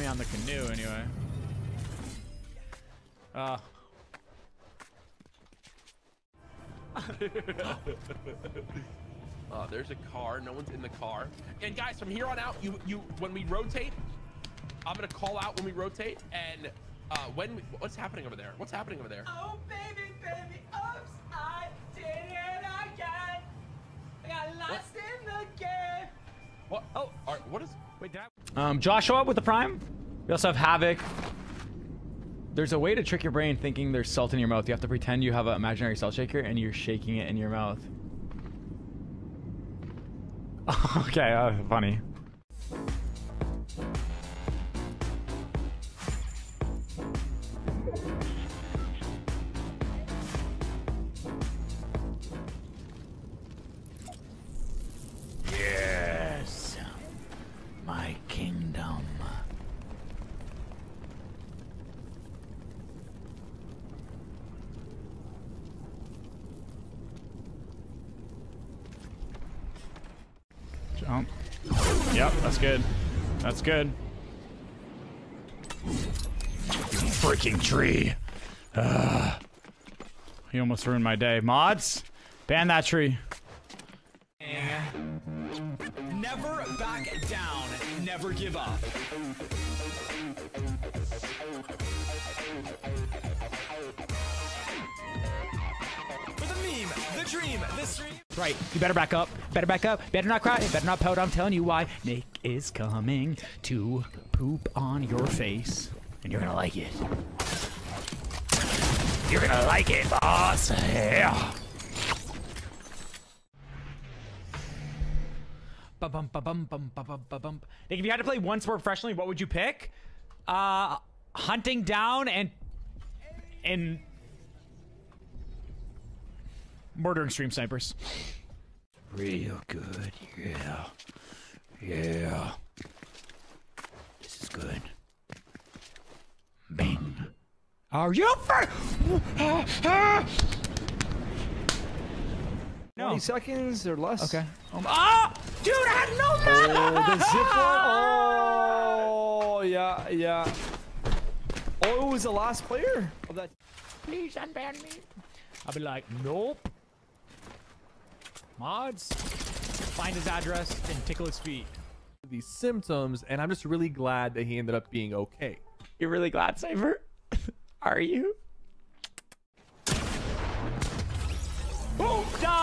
me on the canoe anyway. Uh. Oh, there's a car. No one's in the car. And guys, from here on out, you you when we rotate, I'm gonna call out when we rotate. And uh, when we, what's happening over there? What's happening over there? Oh baby, baby, oops, Oh, what is? Wait, did I? Um, Joshua with the prime. We also have Havoc. There's a way to trick your brain thinking there's salt in your mouth. You have to pretend you have an imaginary salt shaker and you're shaking it in your mouth. okay, uh, funny. Jump. Yep, that's good. That's good. Freaking tree. Ah. he almost ruined my day. Mods, ban that tree. Never back down. Never give up. dream. This right. You better back up. Better back up. Better not cry. Better not pout. I'm telling you why. Nick is coming to poop on your face, and you're gonna like it. You're gonna like it, boss. Yeah. Bum bum bum bum bum bum bum. ba. Nick, if you had to play one sport professionally, what would you pick? Uh, hunting down and and murdering stream snipers. Real good, yeah, yeah. This is good. Bing. Are you for? No. 20 seconds or less. Okay. Um, ah, dude, I had no Oh, the zip line. Oh, yeah, yeah. Oh, it was the last player of that. Please unban me. I'll be like, nope. Mods, find his address and tickle his feet. these symptoms, and I'm just really glad that he ended up being okay. You're really glad, Cypher? Are you? Boom! Done!